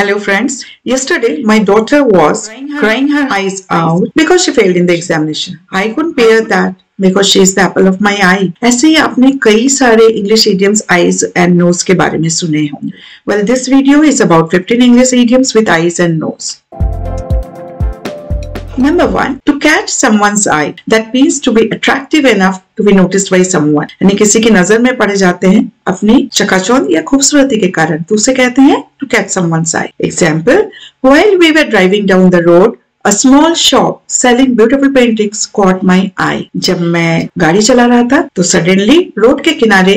Hello friends, yesterday my daughter was crying her eyes out because she failed in the examination. I couldn't bear that because she is the apple of my eye. ऐसे ही आपने कई सारे English idioms eyes and nose के बारे में सुने होंगे. Well, this video is about 15 English idioms with eyes and nose. Number one, to catch someone's eye. That means to be attractive enough to be noticed by someone. यानी किसी की नज़र में पड़े जाते हैं अपनी चकाचौंध या खूबसूरती के कारण तो उसे कहते हैं to catch someone's eye. Example, while we were driving down the road, A small shop selling beautiful paintings caught my eye. जब मैं गाड़ी चला रहा था तो सडनली रोड के किनारे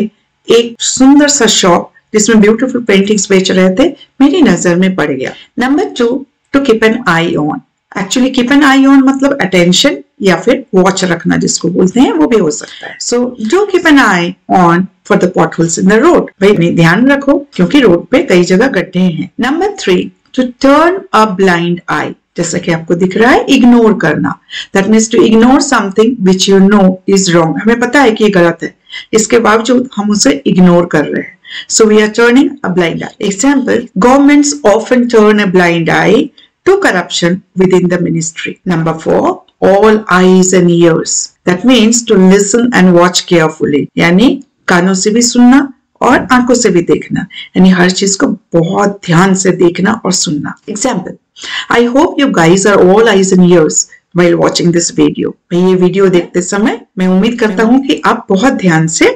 एक सुंदर सा शॉप जिसमें ब्यूटीफुल पेंटिंग्स बेच रहे थे मेरी नज़र में पड़ गया number two to keep an eye on actually keep an eye on मतलब अटेंशन या फिर वॉच रखना, जिसको बोलते हैं, वो भी हो सकता है। So do keep an eye on for the potholes in the road भाई ध्यान रखो, क्योंकि रोड पे कई जगह गड्ढे हैं। Number three to turn a blind eye जैसा कि आपको दिख रहा है इग्नोर करना। That means to ignore something which you know is wrong हमें पता है कि ये गलत है। इसके बावजूद हम उसे इग्नोर कर रहे हैं। So we are turning a blind eye example governments often turn a blind eye to corruption within the ministry. Number four, all eyes and ears. That means to listen and watch carefully. यानी कानों से भी सुनना और आँखों से भी देखना यानी हर चीज़ को बहुत ध्यान से देखना और सुनना example I hope you guys are all eyes and ears while watching this video. मैं ये वीडियो देखते समय मैं उम्मीद करता हूँ कि आप बहुत ध्यान से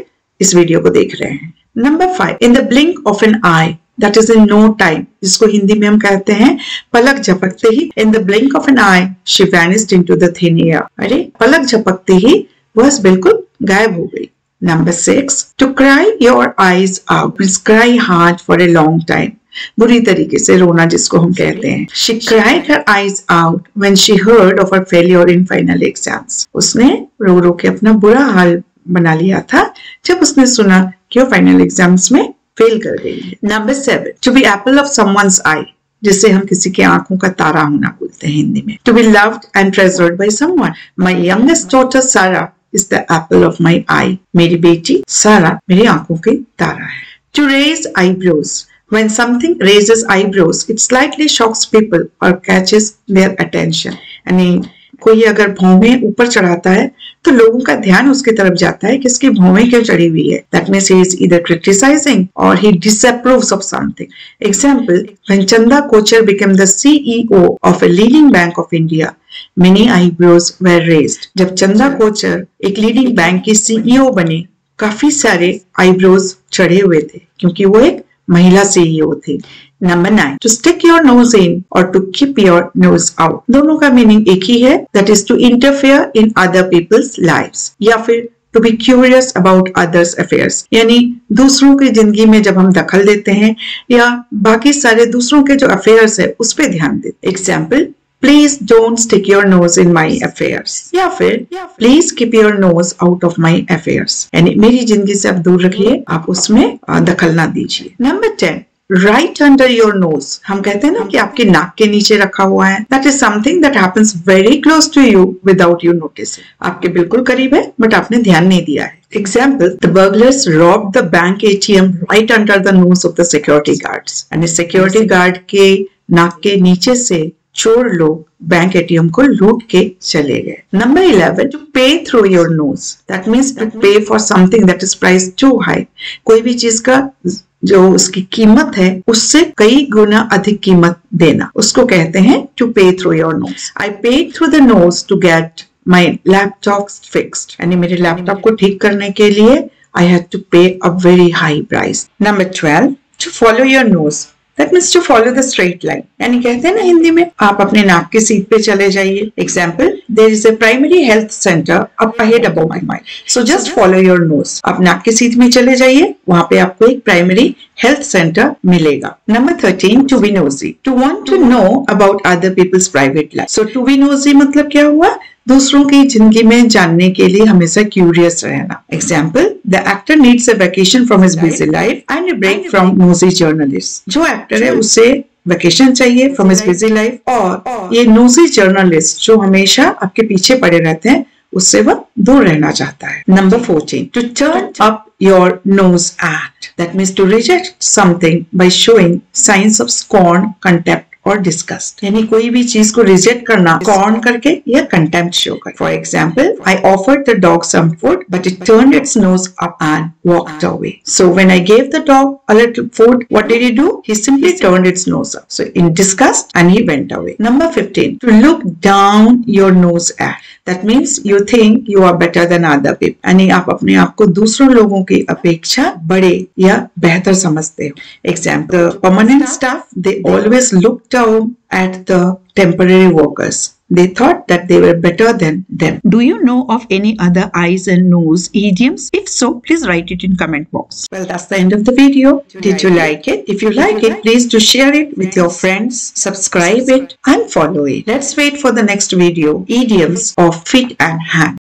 इस वीडियो को देख रहे हैं number five in the blink of an eye that is in no time जिसको हिंदी में हम कहते हैं, पलक झपकते ही in the blink of an eye she vanished into the thin air अरे, पलक झपकते ही वह बिल्कुल गायब हो गई। Number six to cry your eyes out means cry hard for a long time बुरी तरीके से रोना जिसको हम कहते हैं। She cried her eyes out when she heard of her failure in final exams उसने रो रो के अपना बुरा हाल बना लिया था, जब उसने सुना कि वो फाइनल एग्ज़ाम्स में फेल कर गई है number seven to be apple of someone's eye जिसे हम किसी के आँखों का तारा होना बोलते हैं हिंदी में। To be loved and treasured by someone my youngest daughter Sara is the apple of my eye मेरी बेटी सारा मेरी आँखों की तारा है। To raise eyebrows When something raises eyebrows, it slightly shocks people or catches their attention. यानी कोई अगर भौवें ऊपर चढ़ाता है तो लोगों का ध्यान उसकी तरफ़ जाता है कि इसकी भूमि क्यों चढ़ी हुई है। दैट मीन्स ही इज़ इधर क्रिटिसाइजिंग और he disapproves of something when Chanda Kochhar become the CEO of a leading bank of India many eyebrows were raised जब चंदा कोचर एक लीडिंग बैंक की सीईओ बने, काफ़ी सारे आईब्रोज चढ़े हुए थे, क्योंकि वो एक महिला सीईओ थे। Number nine to stick your nose in और to keep your nose out दोनों का मीनिंग एक ही है that is to interfere in other people's life या फिर to be curious about others' affairs यानी दूसरों की ज़िंदगी में जब हम दखल देते हैं, या बाकी सारे दूसरों के जो अफेयर्स है, उस पर ध्यान देते example please don't stick your nose in my affairs या फिर please keep your nose out of my affairs यानी मेरी ज़िंदगी से आप दूर रखिए आप उसमें दखल ना दीजिए। Number ten right under your nose हम कहते हैं ना कि आपके नाक के नीचे रखा हुआ है। That is something that happens very close to you without you notice आपके बिल्कुल करीब है बट आपने ध्यान नहीं दिया है। Example the burglars rob the bank ATM right under the nose of the security guards यानी सिक्योरिटी गार्ड के नाक के नीचे से चोर लोग बैंक एटीएम को लूट के चले गए. Number eleven to pay through your nose that means to pay for something that is price too high कोई भी चीज़ का जो उसकी कीमत है उससे कई गुना अधिक कीमत देना। उसको कहते हैं to pay through your nose I pay through the nose to get my laptop fixed यानी मेरे लैपटॉप को ठीक करने के लिए I have to pay a very high price number twelve to follow your nose that means to follow the straight line यानी कहते हैं ना हिंदी में, आप अपने नाक की सीट पे चले जाइए। Example there is a primary health centre up ahead above my mind so just follow your nose आप नाक की सीट में चले जाइए, वहाँ पे आपको एक प्राइमरी हेल्थ सेंटर मिलेगा। Number thirteen to be nosy to want to know about other people's private life so to be nosy मतलब क्या हुआ? दूसरों की ज़िंदगी में जानने के लिए हमेशा क्यूरियस रहना। Example the actor needs a vacation from his busy life and break from nosy journalist जो एक्टर है उसे वेकेशन चाहिए फ्रॉम हिज बिज़ी लाइफ और ये नोजी जर्नलिस्ट जो हमेशा आपके पीछे पड़े रहते हैं उससे वह दूर रहना चाहता है। Number fourteen to turn up your nose at That means to reject something by showing signs of scorn contempt, और डिस्कस्ड यानी कोई भी चीज़ को रिजेक्ट करना कॉर्न करके या कंटेम्प शो कर for example I offer the dog some food but it turn its nose up and walk away so when I gave the dog a little food what did he do he simply turn its nose up so in disgust and he went away number 15 to look down your nose at That means you think you are better than other people. यानी आप अपने आप को दूसरों लोगों की अपेक्षा बड़े या बेहतर समझते हो। Example, the permanent staff they always looked look down at the temporary workers. They thought that they were better than them. Do you know of any other eyes and nose idioms? If so, please write it in comment box. Well, that's the end of the video. Did you like it? If you like it, please do share it with your friends, subscribe it and follow it. Let's wait for the next video, idioms of feet and hand.